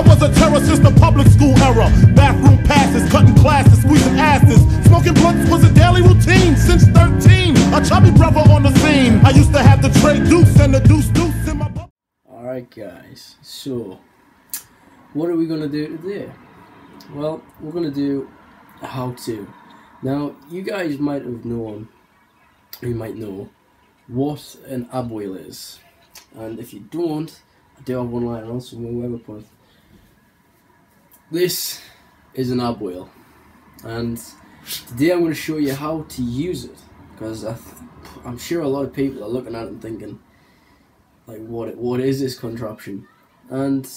I was a terror since the public school era. Bathroom passes, cutting classes, squeezing asses. Smoking blunts was a daily routine since 13. A chubby brother on the scene. I used to have the deuce and the deuce deuce in my. Alright guys, so what are we gonna do today? Well, we're gonna do how to. Now, you guys might have known, you might know, what an ab wheel is. And if you don't, I do have one lying around somewhere, it. This is an ab wheel. And today I'm going to show you how to use it. Because I'm sure a lot of people are looking at it and thinking, like what what is this contraption and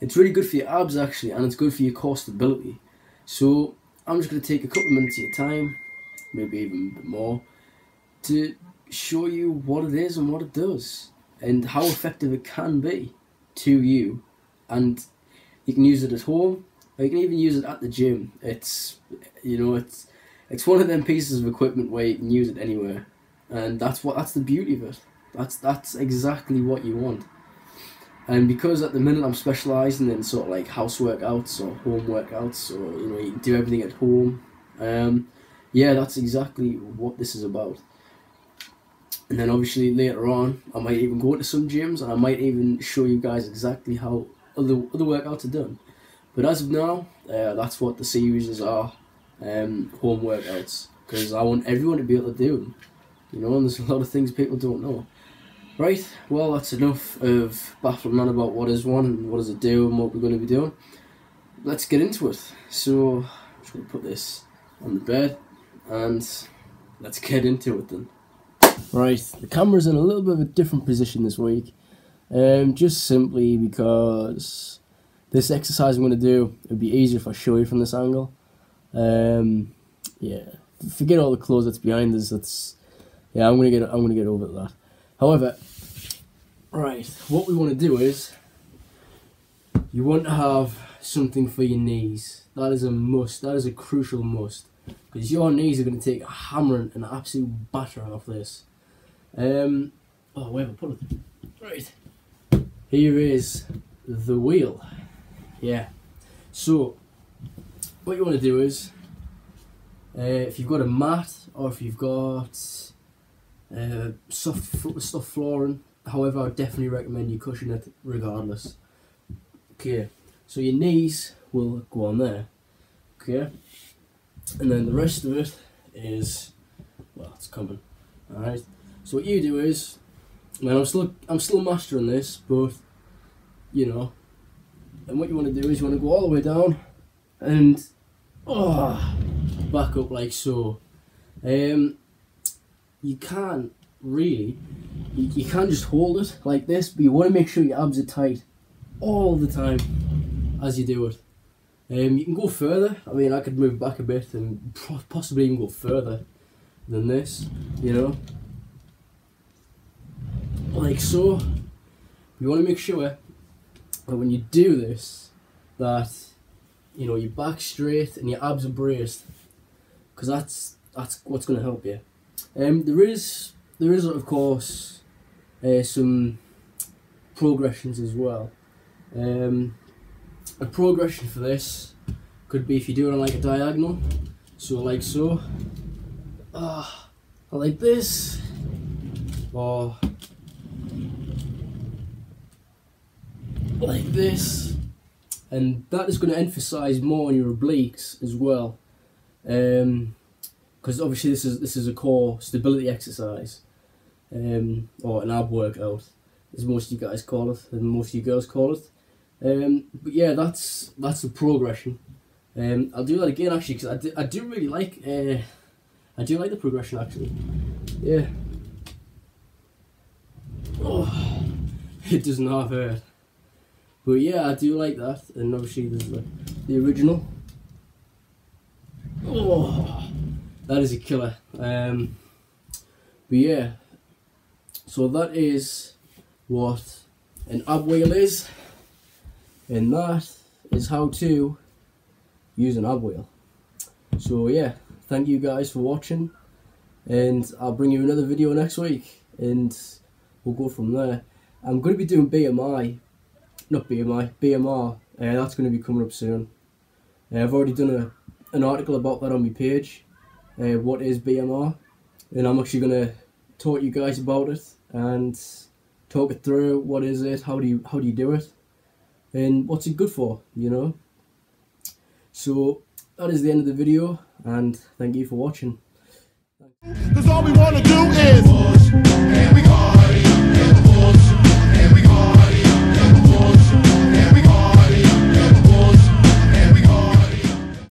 it's really good for your abs actually and it's good for your core stability so i'm just going to take a couple of minutes of your time maybe even a bit more to show you what it is and what it does and how effective it can be to you and you can use it at home or you can even use it at the gym it's you know it's it's one of them pieces of equipment where you can use it anywhere and that's what that's the beauty of it that's that's exactly what you want. And because at the minute I'm specialising in sort of like house workouts or home workouts, or you know you do everything at home. Um, yeah, that's exactly what this is about. And then obviously later on, I might even go to some gyms and I might even show you guys exactly how other other workouts are done. But as of now, uh, that's what the series are, um, home workouts, because I want everyone to be able to do them. You know, and there's a lot of things people don't know. Right, well, that's enough of baffling on about what is one and what does it do and what we're going to be doing. Let's get into it. So, I'm just going to put this on the bed and let's get into it then. Right, the camera's in a little bit of a different position this week, um, just simply because this exercise I'm going to do, it would be easier if I show you from this angle. Um, yeah, forget all the clothes that's behind us, that's, yeah, I'm going to get, I'm to get over that. However, right, what we want to do is you want to have something for your knees. That is a must. That is a crucial must because your knees are going to take a hammering and an absolute battering off this. Um, oh, where have I put it? Right, here is the wheel. Yeah. So, what you want to do is, uh, if you've got a mat or if you've got uh, soft soft flooring. However, I would definitely recommend you cushion it regardless. Okay, so your knees will go on there. Okay, and then the rest of it is well, it's coming. All right. So what you do is, Mean, I'm still I'm still mastering this, but you know, and what you want to do is you want to go all the way down and oh, back up like so. Um, you can't really, you, you can't just hold it like this, but you want to make sure your abs are tight all the time as you do it. Um, you can go further. I mean, I could move back a bit and possibly even go further than this, you know. Like so. You want to make sure that when you do this, that you know your back straight and your abs are braced, because that's that's what's going to help you. Um, there is there is of course uh, some progressions as well. Um, a progression for this could be if you do it on like a diagonal, so like so, ah, or like this, or like this, and that is going to emphasize more on your obliques as well. Um, because obviously this is this is a core stability exercise, um, or an ab workout, as most of you guys call it, and most of you girls call it. Um, but yeah, that's that's the progression. Um, I'll do that again actually because I do, I do really like uh, I do like the progression actually. Yeah. Oh, it does not hurt. But yeah, I do like that, and obviously there's the, the original. Oh that is a killer. Um, but yeah, so that is what an ab wheel is, and that is how to use an ab wheel. So yeah, thank you guys for watching, and I'll bring you another video next week, and we'll go from there. I'm going to be doing BMI, not BMI, BMR Uh, that's going to be coming up soon. Uh, I've already done a, an article about that on my page. Uh, what is BMR? And I'm actually going to talk you guys about it and talk it through. What is it? How do you how do you do it? And what's it good for? You know. So that is the end of the video, and thank you for watching. Cause all we wanna do is